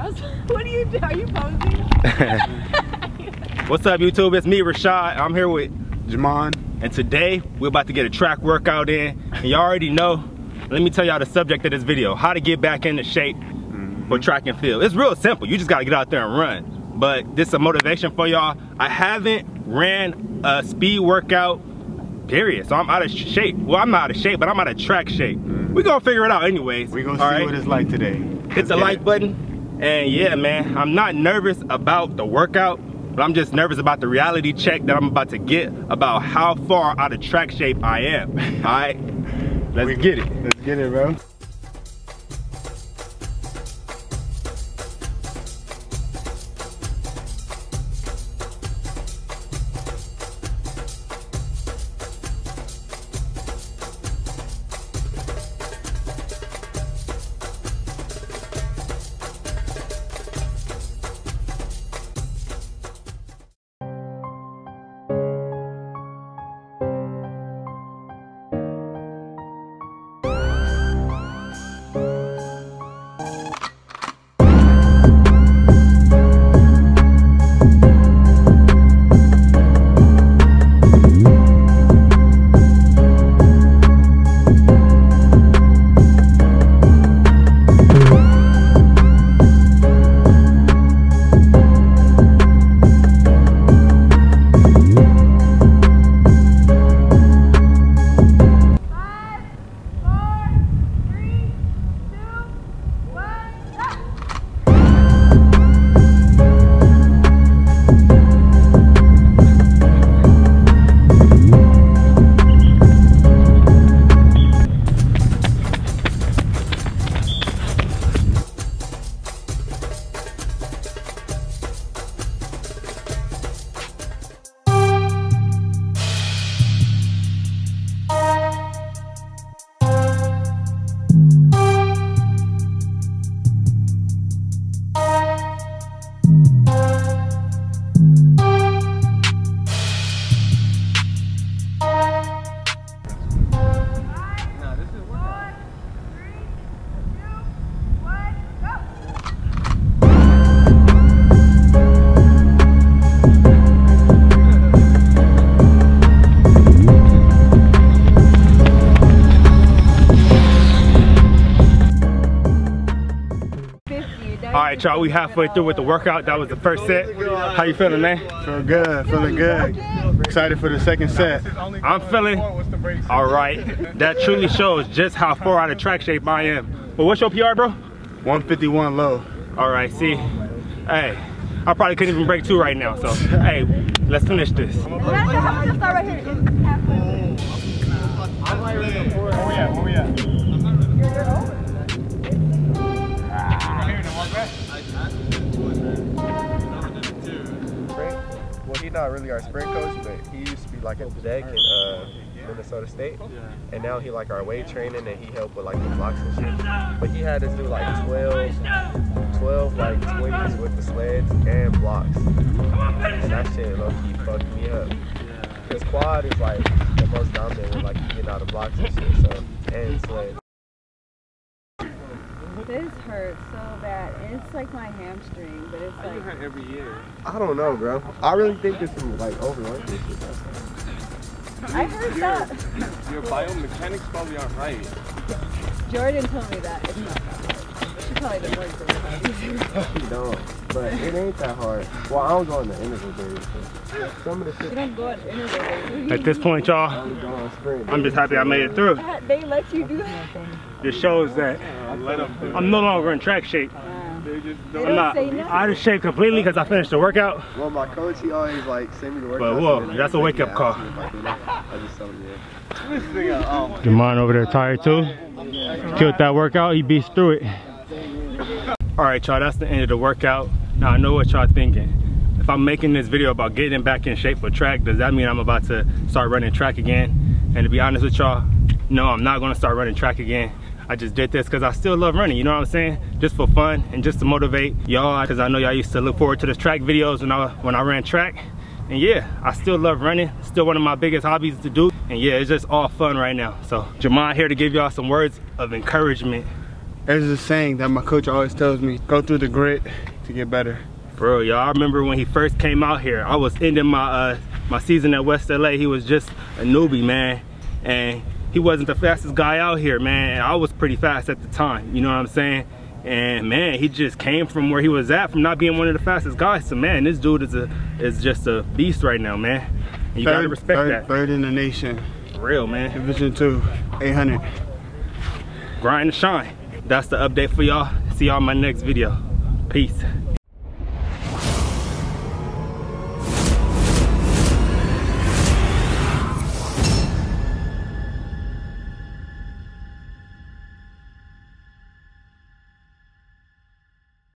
I was what are you doing? Are you posing? What's up YouTube? It's me Rashaad. I'm here with Jamon. And today we're about to get a track workout in. And you already know, let me tell y'all the subject of this video. How to get back into shape mm -hmm. for track and field. It's real simple. You just gotta get out there and run. But this is a motivation for y'all. I haven't ran a speed workout period. So I'm out of shape. Well, I'm not out of shape, but I'm out of track shape. Mm. We're gonna figure it out anyways. We're gonna see right? what it's like today. Hit Let's the like it. button. And yeah, man, I'm not nervous about the workout, but I'm just nervous about the reality check that I'm about to get about how far out of track shape I am. All right, let's get it. Let's get it, bro. Right, y'all, we halfway through with the workout. That was the first set. How you feeling, man? Feel good, feeling good. Excited for the second set. I'm feeling all right. That truly shows just how far out of track shape I am. But what's your PR, bro? 151 low. All right, see, hey, I probably couldn't even break two right now. So, hey, let's finish this. Where he's not really our sprint coach, but he used to be like at deck in uh, Minnesota State. And now he like our weight training and he helped with like the blocks and shit. But he had us do like 12, 12 like 20s with the sleds and blocks. And that shit low key fucked me up. Because quad is like the most dominant with like getting out of blocks and shit, so, and sleds. This hurts so bad. It's like my hamstring, but it's like. You hurt every year. I don't know, bro. I really think it's from like overworking shit. I heard that. Your biomechanics probably aren't right. Jordan told me that. It's not that She probably didn't work for me. no, but it ain't that hard. Well, I don't go on the interval days. So some of the shit. You don't go on interval days. At this point, y'all, I'm just happy I made it through. They let you do that. This shows that I'm no longer in track shape. I'm not out of shape completely because I finished the workout. Well, my coach, he always like send me to work. But whoa, that's a wake up call. Uh, oh. Jamon over there tired too. Killed that workout, he beats through it. All right, y'all, that's the end of the workout. Now I know what y'all thinking. If I'm making this video about getting back in shape for track, does that mean I'm about to start running track again? And to be honest with y'all, no, I'm not gonna start running track again. I just did this because I still love running, you know what I'm saying? Just for fun and just to motivate y'all because I know y'all used to look forward to the track videos when I, when I ran track. And yeah, I still love running. Still one of my biggest hobbies to do. And yeah, it's just all fun right now. So Jamon here to give y'all some words of encouragement There's a saying that my coach always tells me, go through the grit to get better. Bro, y'all, I remember when he first came out here, I was ending my uh, my season at West LA. He was just a newbie, man. And he wasn't the fastest guy out here, man. And I was pretty fast at the time, you know what I'm saying? And man, he just came from where he was at from not being one of the fastest guys. So man, this dude is a is just a beast right now, man. And you third, gotta respect third, that. Third in the nation. For real, man. Division two, 800. Grind and shine. That's the update for y'all. See y'all in my next video. Peace.